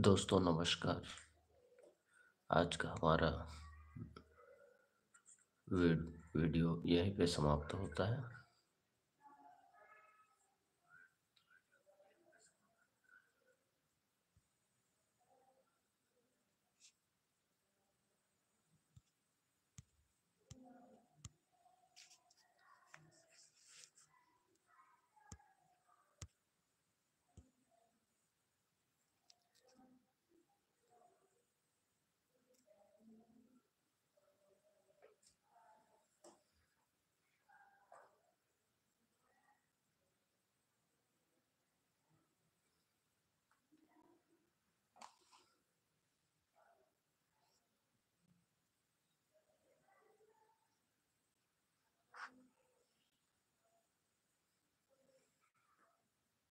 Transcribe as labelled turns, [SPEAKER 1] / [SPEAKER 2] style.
[SPEAKER 1] दोस्तों नमस्कार। आज का हमारा वीडियो यहीं पे समाप्त होता है।